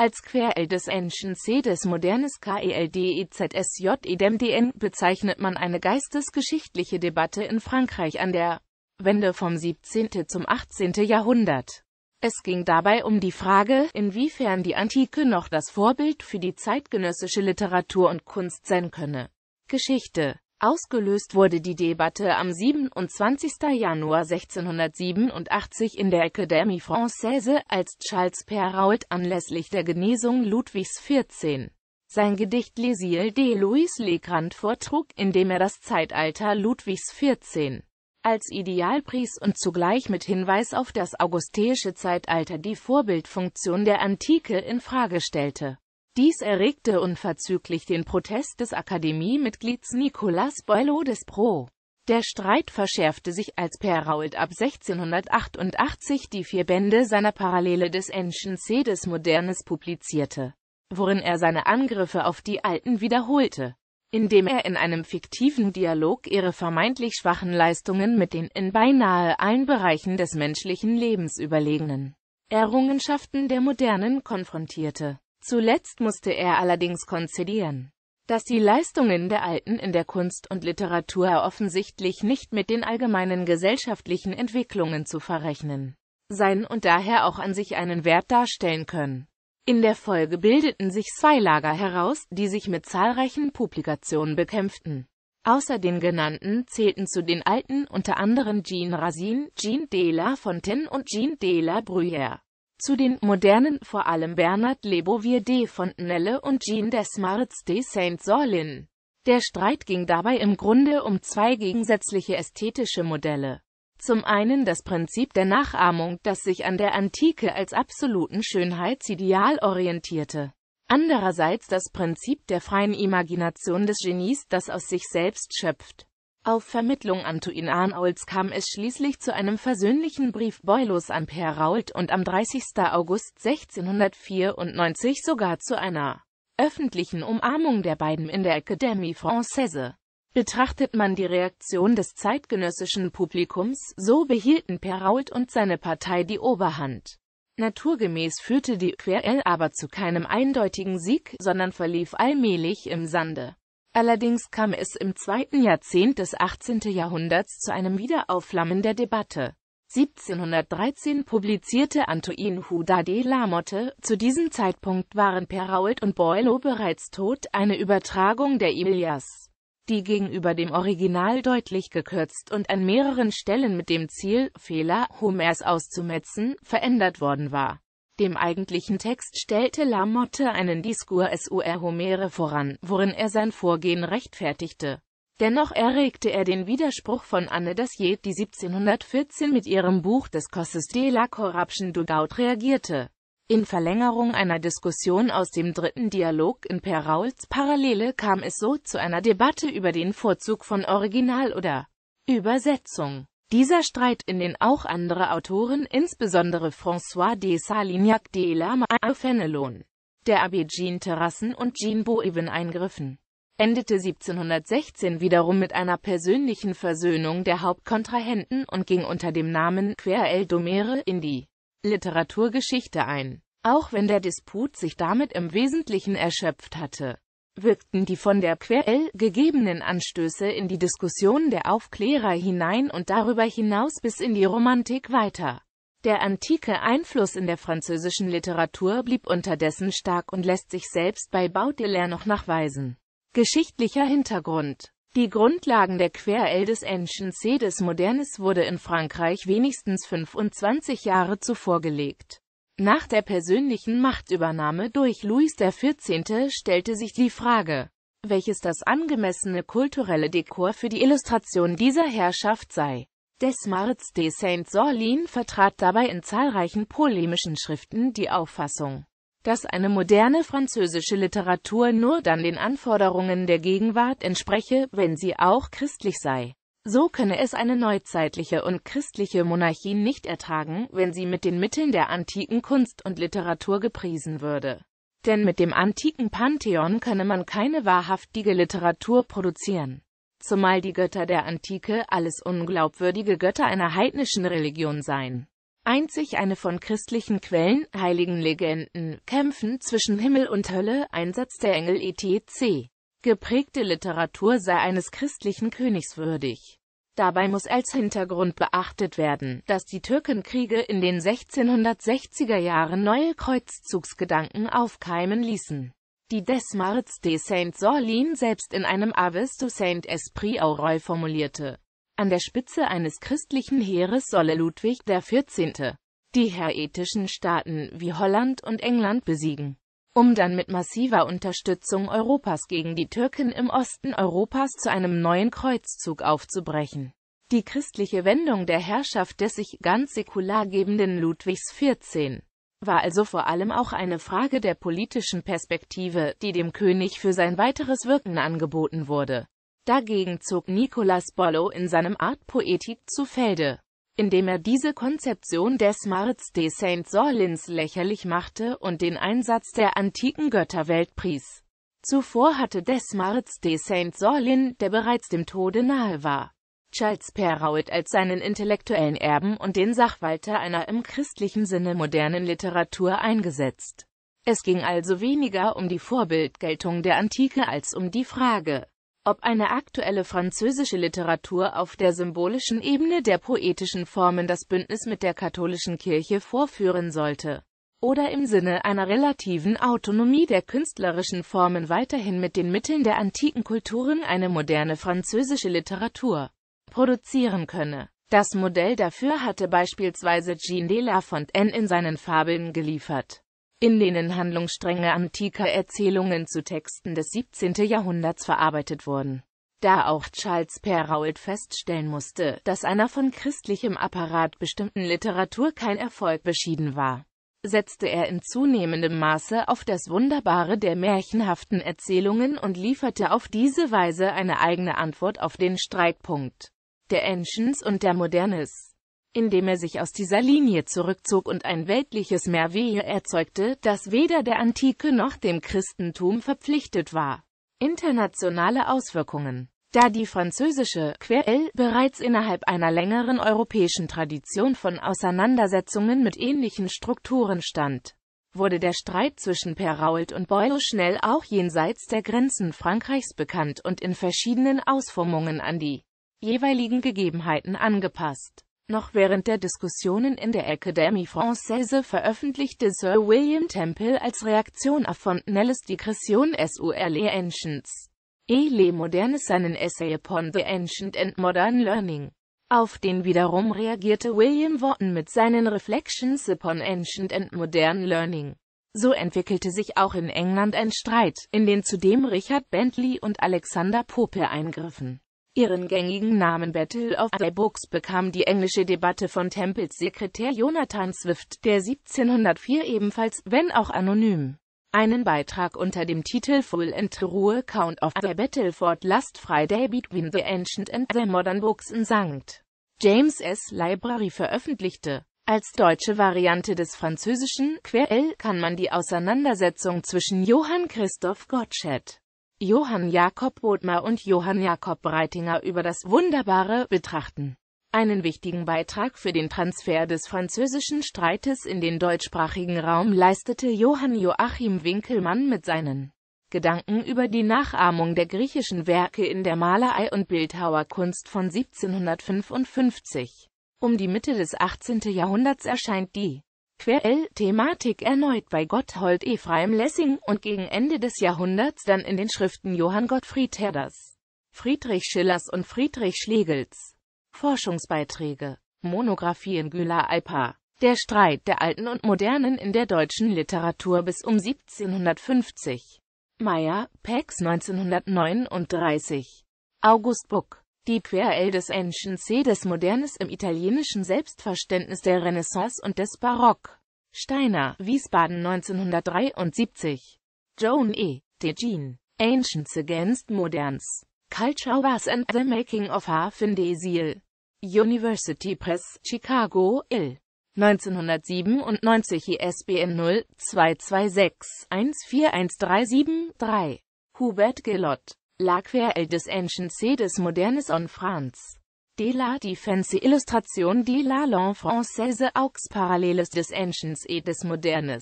Als Querl des C des modernes KELDEZSJEDMDN bezeichnet man eine geistesgeschichtliche Debatte in Frankreich an der Wende vom 17. zum 18. Jahrhundert. Es ging dabei um die Frage, inwiefern die Antike noch das Vorbild für die zeitgenössische Literatur und Kunst sein könne. Geschichte Ausgelöst wurde die Debatte am 27. Januar 1687 in der Académie Française, als Charles Perrault anlässlich der Genesung Ludwigs XIV. sein Gedicht Les de Louis le Grand vortrug, in dem er das Zeitalter Ludwigs XIV als Ideal pries und zugleich mit Hinweis auf das augusteische Zeitalter die Vorbildfunktion der Antike in Frage stellte. Dies erregte unverzüglich den Protest des Akademiemitglieds Nicolas Boileau des Pro. Der Streit verschärfte sich, als Perrault ab 1688 die vier Bände seiner Parallele des Ancient C des Modernes publizierte, worin er seine Angriffe auf die Alten wiederholte indem er in einem fiktiven Dialog ihre vermeintlich schwachen Leistungen mit den in beinahe allen Bereichen des menschlichen Lebens überlegenen Errungenschaften der Modernen konfrontierte. Zuletzt musste er allerdings konzedieren, dass die Leistungen der Alten in der Kunst und Literatur offensichtlich nicht mit den allgemeinen gesellschaftlichen Entwicklungen zu verrechnen seien und daher auch an sich einen Wert darstellen können. In der Folge bildeten sich zwei Lager heraus, die sich mit zahlreichen Publikationen bekämpften. Außer den genannten zählten zu den Alten unter anderem Jean Racine, Jean de la Fontaine und Jean de la Bruyère. Zu den Modernen vor allem Bernard Le Bovier de Fontenelle und Jean Desmarets de Saint-Sorlin. Der Streit ging dabei im Grunde um zwei gegensätzliche ästhetische Modelle. Zum einen das Prinzip der Nachahmung, das sich an der Antike als absoluten Schönheitsideal orientierte. Andererseits das Prinzip der freien Imagination des Genies, das aus sich selbst schöpft. Auf Vermittlung Antoine Arnolds kam es schließlich zu einem versöhnlichen Brief Boileaus an Père Raoult und am 30. August 1694 sogar zu einer öffentlichen Umarmung der beiden in der Académie Française. Betrachtet man die Reaktion des zeitgenössischen Publikums, so behielten Perrault und seine Partei die Oberhand. Naturgemäß führte die Querelle aber zu keinem eindeutigen Sieg, sondern verlief allmählich im Sande. Allerdings kam es im zweiten Jahrzehnt des 18. Jahrhunderts zu einem Wiederaufflammen der Debatte. 1713 publizierte Antoine Houda de la Motte, zu diesem Zeitpunkt waren Perrault und Boileau bereits tot, eine Übertragung der Ilias die gegenüber dem Original deutlich gekürzt und an mehreren Stellen mit dem Ziel, Fehler Homers auszumetzen, verändert worden war. Dem eigentlichen Text stellte Lamotte einen Discours sur Homere voran, worin er sein Vorgehen rechtfertigte. Dennoch erregte er den Widerspruch von Anne Dacier, die 1714 mit ihrem Buch des Causes de la Corruption du Gaut reagierte. In Verlängerung einer Diskussion aus dem dritten Dialog in Perraults Parallele kam es so zu einer Debatte über den Vorzug von Original oder Übersetzung. Dieser Streit, in den auch andere Autoren, insbesondere François de Salignac de la Fenelon, der Abbé Jean Terrassen und Jean Boeven eingriffen, endete 1716 wiederum mit einer persönlichen Versöhnung der Hauptkontrahenten und ging unter dem Namen Quer el Domere in die Literaturgeschichte ein. Auch wenn der Disput sich damit im Wesentlichen erschöpft hatte, wirkten die von der Querelle gegebenen Anstöße in die Diskussion der Aufklärer hinein und darüber hinaus bis in die Romantik weiter. Der antike Einfluss in der französischen Literatur blieb unterdessen stark und lässt sich selbst bei Baudelaire noch nachweisen. Geschichtlicher Hintergrund die Grundlagen der Querelle des Ancient C des Modernes wurde in Frankreich wenigstens 25 Jahre zuvor gelegt. Nach der persönlichen Machtübernahme durch Louis XIV. stellte sich die Frage, welches das angemessene kulturelle Dekor für die Illustration dieser Herrschaft sei. Desmarets de Saint-Sorlin vertrat dabei in zahlreichen polemischen Schriften die Auffassung, dass eine moderne französische Literatur nur dann den Anforderungen der Gegenwart entspreche, wenn sie auch christlich sei. So könne es eine neuzeitliche und christliche Monarchie nicht ertragen, wenn sie mit den Mitteln der antiken Kunst und Literatur gepriesen würde. Denn mit dem antiken Pantheon könne man keine wahrhaftige Literatur produzieren. Zumal die Götter der Antike alles unglaubwürdige Götter einer heidnischen Religion seien. Einzig eine von christlichen Quellen, heiligen Legenden, Kämpfen zwischen Himmel und Hölle, Einsatz der Engel etc. geprägte Literatur sei eines christlichen Königs würdig. Dabei muss als Hintergrund beachtet werden, dass die Türkenkriege in den 1660er Jahren neue Kreuzzugsgedanken aufkeimen ließen. Die des Marts de Saint-Sorlin selbst in einem Avis du Saint-Esprit Auroy formulierte. An der Spitze eines christlichen Heeres solle Ludwig XIV. die häretischen Staaten wie Holland und England besiegen, um dann mit massiver Unterstützung Europas gegen die Türken im Osten Europas zu einem neuen Kreuzzug aufzubrechen. Die christliche Wendung der Herrschaft des sich ganz säkular gebenden Ludwigs XIV. war also vor allem auch eine Frage der politischen Perspektive, die dem König für sein weiteres Wirken angeboten wurde. Dagegen zog Nicolas Bollo in seinem Art Poetik zu Felde, indem er diese Konzeption des Marts de Saint-Sorlins lächerlich machte und den Einsatz der antiken Götterwelt pries. Zuvor hatte Desmarets de Saint-Sorlin, der bereits dem Tode nahe war, Charles Perrault als seinen intellektuellen Erben und den Sachwalter einer im christlichen Sinne modernen Literatur eingesetzt. Es ging also weniger um die Vorbildgeltung der Antike als um die Frage, ob eine aktuelle französische Literatur auf der symbolischen Ebene der poetischen Formen das Bündnis mit der katholischen Kirche vorführen sollte, oder im Sinne einer relativen Autonomie der künstlerischen Formen weiterhin mit den Mitteln der antiken Kulturen eine moderne französische Literatur produzieren könne. Das Modell dafür hatte beispielsweise Jean de La Fontaine in seinen Fabeln geliefert in denen Handlungsstränge antiker Erzählungen zu Texten des 17. Jahrhunderts verarbeitet wurden. Da auch Charles Perrault feststellen musste, dass einer von christlichem Apparat bestimmten Literatur kein Erfolg beschieden war, setzte er in zunehmendem Maße auf das Wunderbare der märchenhaften Erzählungen und lieferte auf diese Weise eine eigene Antwort auf den Streitpunkt der Ancients und der Modernis indem er sich aus dieser Linie zurückzog und ein weltliches Mehrwehe erzeugte, das weder der Antike noch dem Christentum verpflichtet war. Internationale Auswirkungen da die französische Querelle bereits innerhalb einer längeren europäischen Tradition von Auseinandersetzungen mit ähnlichen Strukturen stand, wurde der Streit zwischen Perrault und Boyle schnell auch jenseits der Grenzen Frankreichs bekannt und in verschiedenen Ausformungen an die jeweiligen Gegebenheiten angepasst. Noch während der Diskussionen in der Académie Française veröffentlichte Sir William Temple als Reaktion auf Fontenelles Digression sur les Ancients et les Modernes seinen Essay upon the Ancient and Modern Learning. Auf den wiederum reagierte William Wotton mit seinen Reflections upon Ancient and Modern Learning. So entwickelte sich auch in England ein Streit, in den zudem Richard Bentley und Alexander Pope eingriffen. Ihren gängigen Namen Battle of the Books bekam die englische Debatte von Temples Sekretär Jonathan Swift, der 1704 ebenfalls, wenn auch anonym, einen Beitrag unter dem Titel Full and True Account of the Battle Fort Last Friday Between the Ancient and the Modern Books in St. James S. Library veröffentlichte. Als deutsche Variante des französischen Querl kann man die Auseinandersetzung zwischen Johann Christoph Gottsched Johann Jakob Bodmer und Johann Jakob Breitinger über das Wunderbare betrachten. Einen wichtigen Beitrag für den Transfer des französischen Streites in den deutschsprachigen Raum leistete Johann Joachim Winkelmann mit seinen Gedanken über die Nachahmung der griechischen Werke in der Malerei und Bildhauerkunst von 1755. Um die Mitte des 18. Jahrhunderts erscheint die Quell-Thematik erneut bei Gotthold Ephraim Lessing und gegen Ende des Jahrhunderts dann in den Schriften Johann Gottfried Herders, Friedrich Schillers und Friedrich Schlegels. Forschungsbeiträge Monographien Güler Alpa Der Streit der Alten und Modernen in der deutschen Literatur bis um 1750 Meyer, Pex 1939 August Buck die Querelle des Ancient C des Modernes im italienischen Selbstverständnis der Renaissance und des Barock. Steiner, Wiesbaden 1973. Joan E. DeJean. Ancients Against Moderns. Culture Wars and the Making of Half in Desil. University Press, Chicago, Ill. 1997 ISBN 0-226-141373. Hubert Gelott. La Querelle des Ancient C des Modernes en France. de la Défense Illustration de la langue française aux parallèles des Anciens et des Modernes.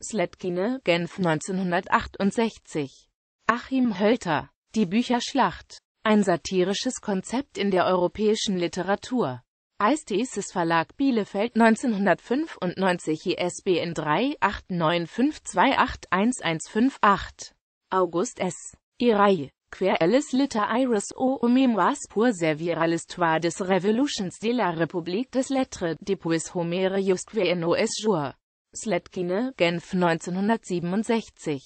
Sletkin, Genf 1968. Achim Hölter, Die Bücherschlacht. Ein satirisches Konzept in der europäischen Literatur. Eisthesis Verlag Bielefeld 1995 ISBN 3-8952811158. August S. Iraille. Querelles Liter Iris o Mémoires pour servir à l'histoire des révolutions de la République des Lettres depuis Homère jusqu'à nos jours. Sletkine, Genf 1967.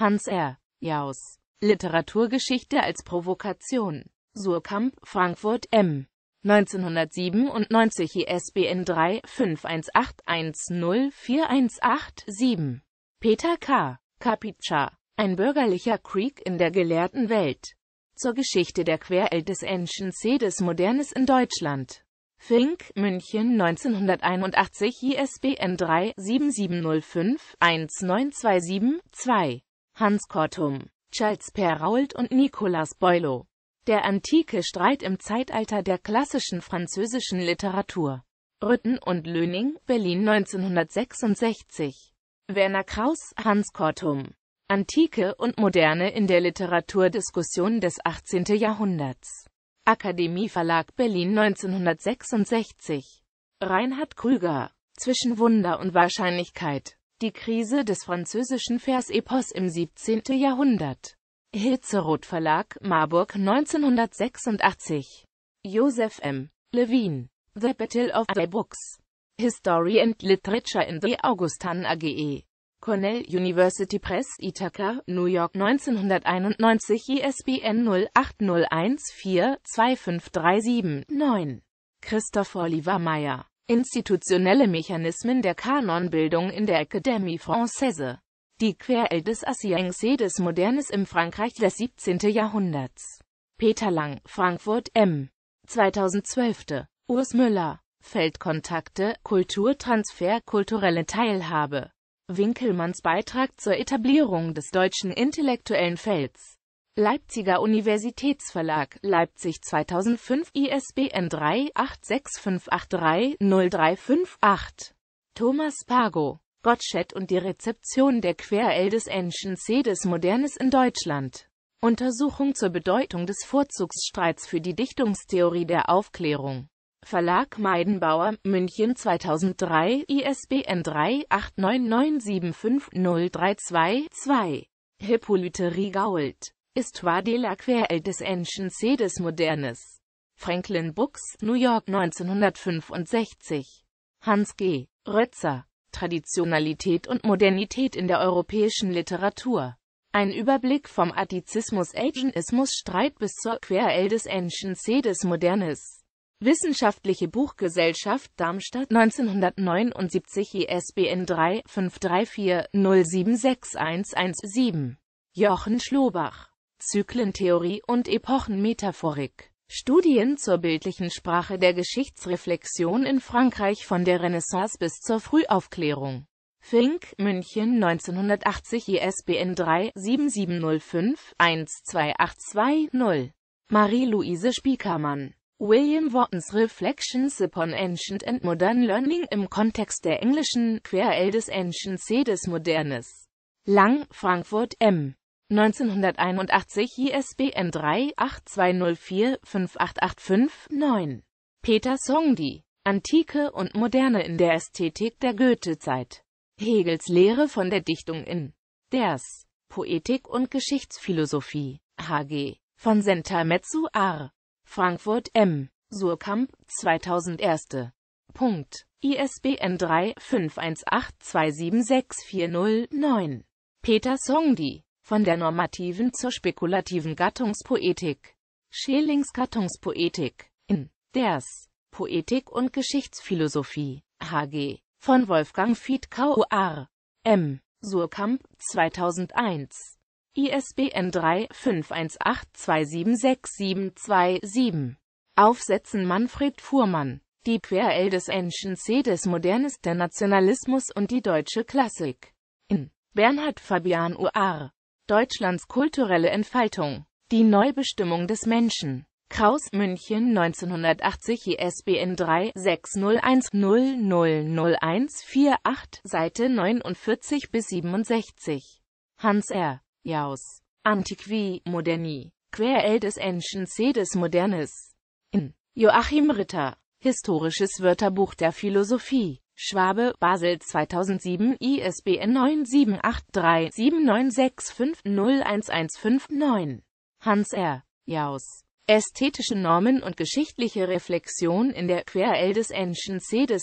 Hans R. Jaus. Literaturgeschichte als Provokation. Surkamp, Frankfurt M. 1997 ISBN 3-51810418-7. Peter K. Kapitscha. Ein bürgerlicher Creek in der gelehrten Welt. Zur Geschichte der Querelt des Ancient C des Modernes in Deutschland. Fink, München 1981 ISBN 3-7705-1927-2. Hans Kortum, Charles Perrault und Nicolas Boileau. Der antike Streit im Zeitalter der klassischen französischen Literatur. Rütten und Löning, Berlin 1966. Werner Kraus, Hans Kortum. Antike und Moderne in der Literaturdiskussion des 18. Jahrhunderts. Akademie Verlag Berlin 1966. Reinhard Krüger. Zwischen Wunder und Wahrscheinlichkeit. Die Krise des französischen Versepos im 17. Jahrhundert. Hitzeroth Verlag, Marburg 1986. Joseph M. Levine. The Battle of the Books. History and Literature in the Augustan AGE. Cornell University Press, Ithaca, New York 1991 ISBN 0801425379-9. Christoph Oliver Meyer. Institutionelle Mechanismen der Kanonbildung in der Académie Française. Die Querelt des Anciennes des Modernes im Frankreich des 17. Jahrhunderts. Peter Lang, Frankfurt M. 2012. Urs Müller. Feldkontakte, Kulturtransfer, kulturelle Teilhabe. Winkelmanns Beitrag zur Etablierung des deutschen intellektuellen Felds. Leipziger Universitätsverlag, Leipzig 2005 ISBN 3-86583-0358. Thomas Pago, Gottsched und die Rezeption der Querel des Ancient des Modernes in Deutschland. Untersuchung zur Bedeutung des Vorzugsstreits für die Dichtungstheorie der Aufklärung. Verlag Meidenbauer, München 2003, ISBN 3-89975-032-2. Hippolyte Rigault. Histoire de la Querelle des Ancient C des Modernes. Franklin Books, New York 1965. Hans G. Rötzer. Traditionalität und Modernität in der europäischen Literatur. Ein Überblick vom Attizismus-Agenismus-Streit bis zur Querelle des Ancient C des Modernes. Wissenschaftliche Buchgesellschaft Darmstadt 1979 ISBN 3-534-0761117. Jochen Schlobach. Zyklentheorie und Epochenmetaphorik. Studien zur bildlichen Sprache der Geschichtsreflexion in Frankreich von der Renaissance bis zur Frühaufklärung. Fink, München 1980 ISBN 3-7705-12820. Marie-Louise Spiekermann. William Wharton's Reflections upon Ancient and Modern Learning im Kontext der englischen Querel des Ancient C des Modernes. Lang, Frankfurt M. 1981 ISBN 3-8204-5885-9. Peter Songdi. Antike und Moderne in der Ästhetik der Goethezeit. Hegels Lehre von der Dichtung in Ders. Poetik und Geschichtsphilosophie. H.G. von Sentametsu R. Frankfurt M. Surkamp, 2001. Punkt. ISBN 3-518-27640-9. Peter Songdi. Von der normativen zur spekulativen Gattungspoetik. Schelings Gattungspoetik. In. Ders. Poetik und Geschichtsphilosophie. HG. Von Wolfgang Fiedkau R. M. Surkamp, 2001. ISBN 3-518-276-727. Aufsätzen Manfred Fuhrmann. Die Querel des Ancient C des Modernes der Nationalismus und die deutsche Klassik. In Bernhard Fabian UR. Deutschlands kulturelle Entfaltung. Die Neubestimmung des Menschen. Kraus, München 1980 ISBN 3-601-000148, Seite 49 bis 67. Hans R. Jaus. Antiqui, Moderni. Querel des Ancient C des Modernes. In Joachim Ritter. Historisches Wörterbuch der Philosophie. Schwabe, Basel 2007 ISBN 9783796501159. Hans R. Jaus. Ästhetische Normen und geschichtliche Reflexion in der Querel des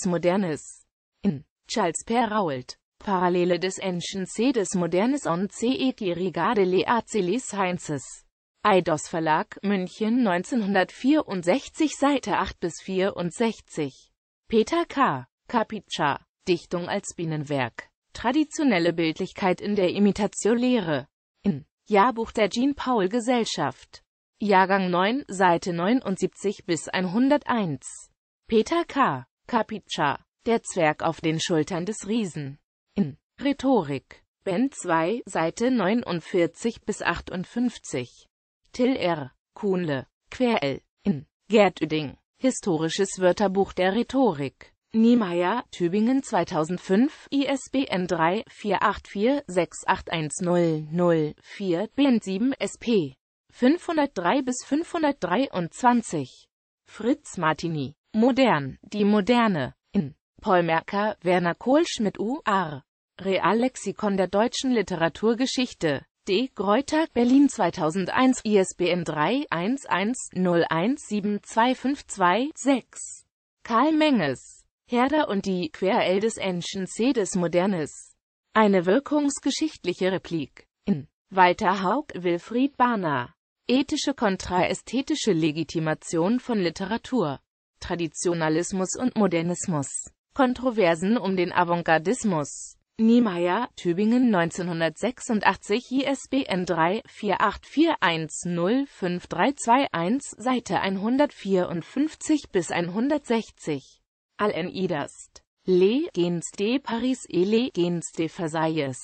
Modernes. In Charles Perrault. Parallele des Ancient C des Modernes on CE Rigade le Acelis Sciences. Eidos Verlag, München 1964 Seite 8 bis 64. Peter K. Capiccia. Dichtung als Bienenwerk. Traditionelle Bildlichkeit in der Imitationlehre. In Jahrbuch der Jean-Paul-Gesellschaft. Jahrgang 9, Seite 79 bis 101. Peter K. Capiccia. Der Zwerg auf den Schultern des Riesen. In Rhetorik. Band 2, Seite 49 bis 58. Till R. Kuhnle. Querl. In Gerd Ueding. Historisches Wörterbuch der Rhetorik. Niemeyer, Tübingen 2005, ISBN 3-484-68100-4, Band 7 SP. 503 bis 523. Fritz Martini. Modern, die Moderne. In Paul Merker, Werner Kohlschmidt U.R. Reallexikon der deutschen Literaturgeschichte. D. Greuter, Berlin 2001, ISBN 3-110172526. Karl Menges. Herder und die Querel des Ancient C des Modernes. Eine wirkungsgeschichtliche Replik. In Walter Haug, Wilfried Barner. Ethische kontraästhetische Legitimation von Literatur. Traditionalismus und Modernismus. Kontroversen um den Avantgardismus. Niemeyer, Tübingen 1986 ISBN 3-484105321, Seite 154 bis 160. Al-En-Idast. Gens de Paris et Gens de Versailles.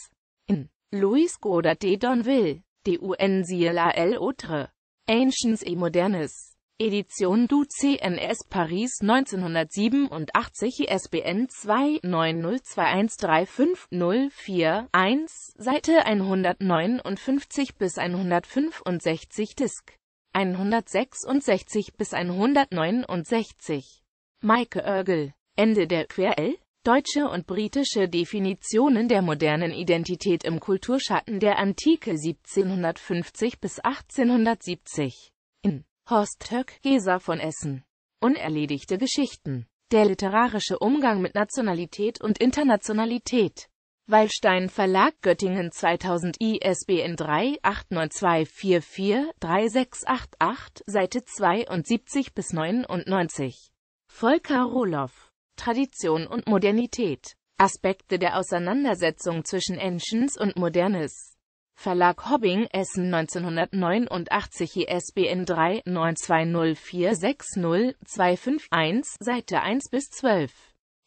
In Louis Goddard de Donville. DUN siehe la L. Autre. Ancients et Modernes. Edition du CNS Paris 1987 ISBN 2-90213504-1, Seite 159 bis 165 Disk 166 bis 169. Maike Oergel. Ende der Querl? Deutsche und britische Definitionen der modernen Identität im Kulturschatten der Antike 1750 bis 1870. In Horst Höck, Gesa von Essen. Unerledigte Geschichten. Der literarische Umgang mit Nationalität und Internationalität. Wallstein Verlag Göttingen 2000 ISBN 3-89244-3688, Seite 72 bis 99. Volker Rohloff. Tradition und Modernität. Aspekte der Auseinandersetzung zwischen Ancients und Modernes. Verlag Hobbing, Essen 1989 ISBN 3-920460251, Seite 1 bis 12.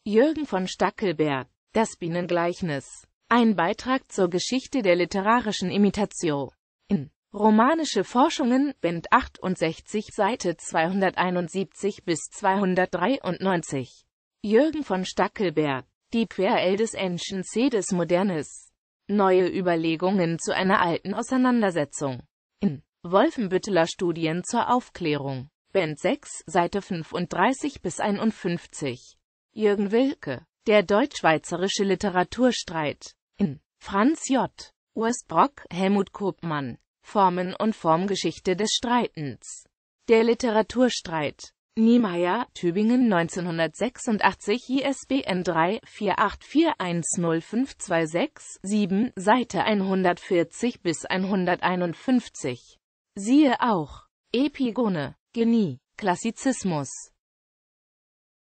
Jürgen von Stackelberg. Das Bienengleichnis. Ein Beitrag zur Geschichte der literarischen Imitation. In Romanische Forschungen, Band 68, Seite 271 bis 293. Jürgen von Stackelberg. Die Querel des Ancient C des Modernes. Neue Überlegungen zu einer alten Auseinandersetzung. In Wolfenbütteler Studien zur Aufklärung. Band 6, Seite 35 bis 51. Jürgen Wilke. Der deutsch-schweizerische Literaturstreit. In Franz J. Urs Brock, Helmut Kopmann. Formen und Formgeschichte des Streitens. Der Literaturstreit. Niemeyer, Tübingen 1986 ISBN 3-484105267, Seite 140 bis 151. Siehe auch. Epigone, Genie, Klassizismus